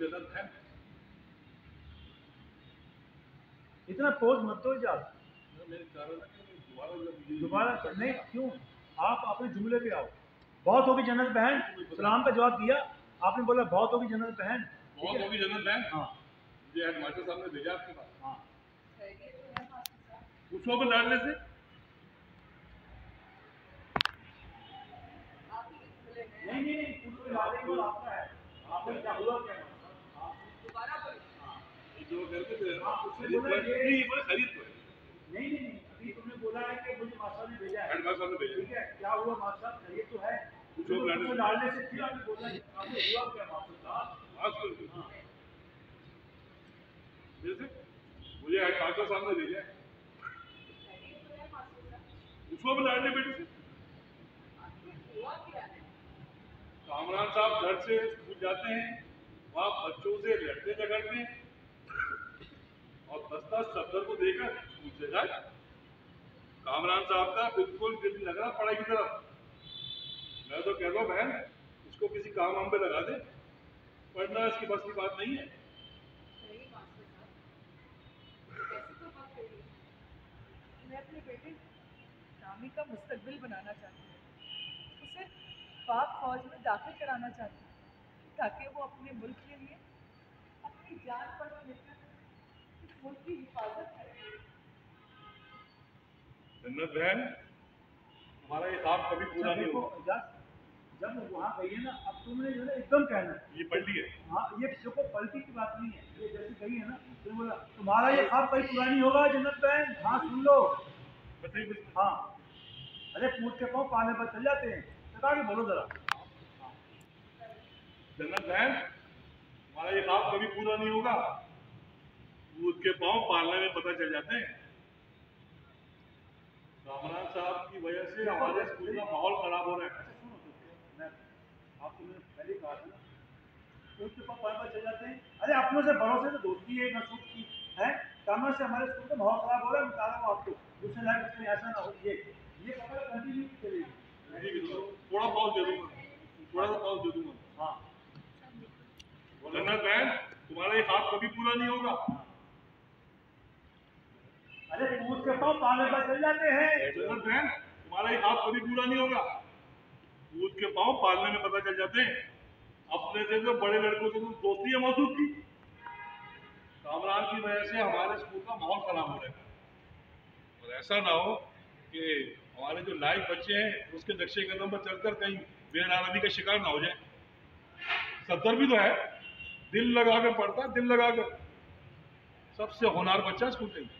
जन्नत है। इतना पोज मत दो इजाज दोबारा नहीं क्यों? आप अपने जुमले पे आओ। बहुत होगी जन्नत बहन। सलाम का जवाब दिया। आपने बोला बहुत होगी जन्नत बहन। बहुत होगी जन्नत है हाँ। ये हेडमास्टर साहब ने भेजा आपके पास। हाँ। पूछो को लड़ने से। नहीं नहीं नहीं को आपका है। आपने क्या हुआ क्या ये जो करके थे हाँ, उसने खरीद बोला पर- ये- नहीं, नहीं नहीं. नहीं अभी तुमने बोला है कि मुझे मास्टर ने भेजा है। हेडमास्टर ने भेजा ठीक है क्या हुआ मास्टर? खरीद तो है। से- डालने से फिर आपने बोला आपने हुआ क्या मास्टर साहब? आज कल जैसे मुझे हेडमास्टर साहब ने भेजा है। उसको भी लड़ने बेटे से। कामरान साहब घर से स्कूल जाते हैं वहाँ बच्चों से लड़ते झगड़ते हैं। दस सफ़र को देकर स्कूल जाए कामरान साहब का बिल्कुल दिल लग रहा पढ़ाई की तरफ़। मैं तो कह रहा हूँ, बहन, इसको किसी काम वाम पे लगा दे। पढ़ना इसकी बस की बात नहीं है। रामी का मुस्तकबिल बनाना चाहती हूँ। उसे पाक फौज में दाखिल कराना चाहती हूँ, ताकि वो अपने मुल्क के लिए अपनी जान पर लेकर इस मुल्क की हिफाजत जन्नत बहन हमारा ये काम कभी पूरा नहीं होगा। जब वहाँ गई है ना अब तुमने जो है एकदम कहना ये पढ़ लिया हाँ ये देखो पलटी की बात नहीं है। ये जैसे कही है ना तुमने बोला तुम्हारा ये ख्वाब कहीं पूरा नहीं होगा जन्नत बहन? हाँ सुन लो। बताइए हाँ। अरे पूछ के पाओ पाने पर चल जाते हैं। बता के बोलो जरा। जन्नत बहन हमारा ये ख्वाब कभी पूरा नहीं होगा। कूद के पाँव पालने में पता चल जाते हैं। कामरान साहब की वजह से हमारे स्कूल का माहौल खराब हो रहा है। तो आप तुमने पहले कहा था ना पूछ के पाओ पाले चल जाते हैं। अरे अपनों से भरोसे से दोस्ती है नसूब की है? कामरान से हमारे स्कूल का माहौल खराब हो रहा है बता रहा हूँ आपको। दूसरे लाइफ में ऐसा ना हो ये ये खबर कंटिन्यू चलेगी तो थोड़ा पॉज दे दूँगा। थोड़ा सा पॉज दे दूँगा। हाँ। बहन तुम्हारा ये ख्वाब कभी पूरा नहीं होगा। अरे पूछ के पाओ पाले पर चल जाते हैं। तुम्हारा ये ख्वाब कभी पूरा नहीं होगा। कूद के पाँव पालने में पता चल जाते हैं। अपने से तो बड़े लड़कों से तो दोस्ती है मौजूद की। कामरान की वजह से हमारे स्कूल का माहौल खराब हो रहा है। और ऐसा ना हो कि हमारे जो लाइव बच्चे हैं, उसके नक्शे कदम पर चलकर कहीं बेरामी का शिकार ना हो जाए। सदर भी तो है। दिल लगा कर पढ़ता, दिल लगा कर सबसे होनार बच्चा स्कूल ही। अच्छा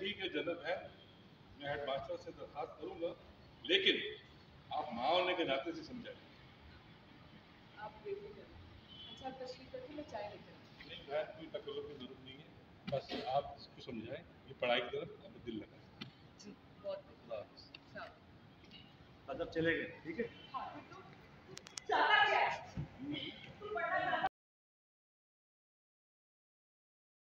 ठीक है ठीक है। मैं हेडमास्टर से दरखास्त करूँगा लेकिन आप माँ होने के नाते से समझाएँ आप अच्छा आप तशरीफ़ रखिए मैं चाय नहीं बहन कोई तकल्लुफ की ज़रूरत नहीं है। बस आप इसको समझाएँ ये पढ़ाई की तरफ़ अब दिल लगा जी बहुत अच्छा मतलब चले। गए ठीक है? हाँ तो